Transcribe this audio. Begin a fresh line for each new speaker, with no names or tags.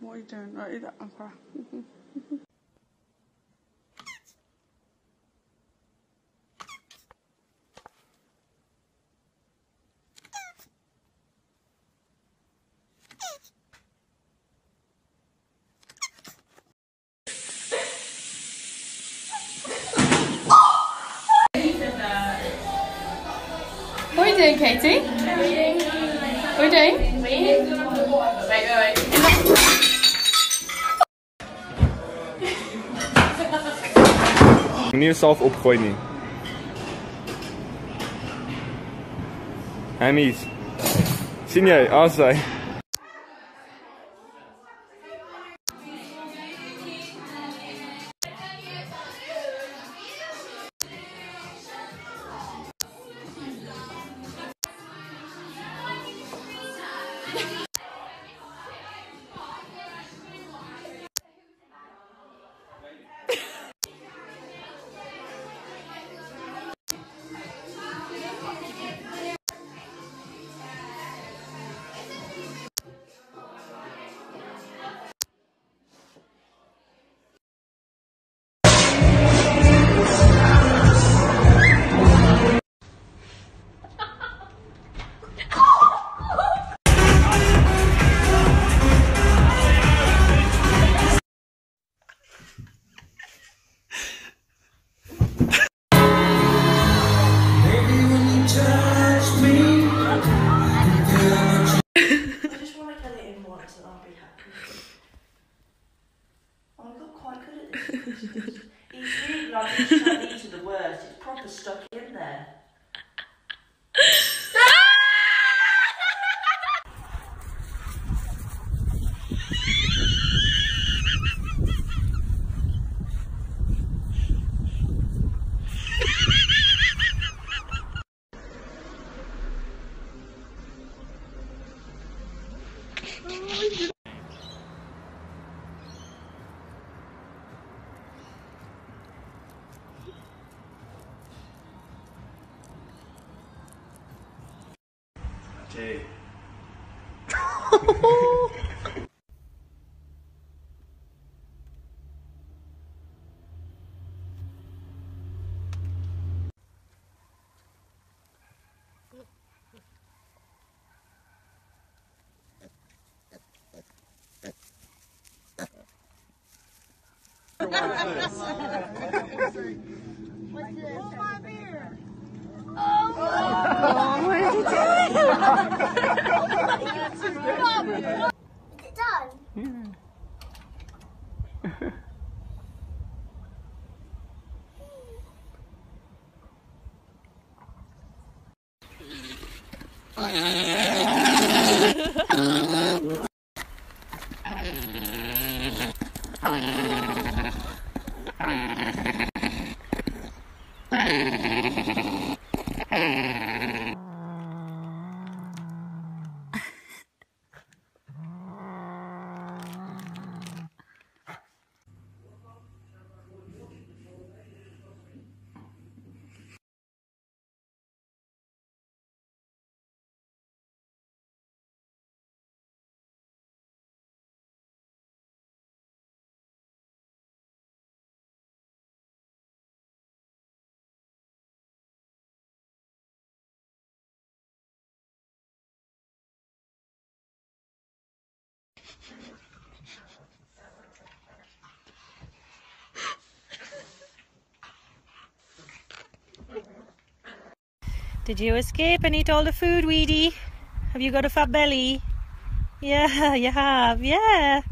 What are you doing? Okay.
What are you doing, Katie? What are you doing? Wait, wait.
Vanillesalf opgooien niet. Hemies. Zie jij, als zij.
I just want to get it in once and I'll be happy. Oh, I got quite good at this. It's really like like these are the worst. It's proper stuck in there.
Jay. Yeah.
Did you escape and eat all the food, Weedy? Have you got a fat belly? Yeah, you have, yeah.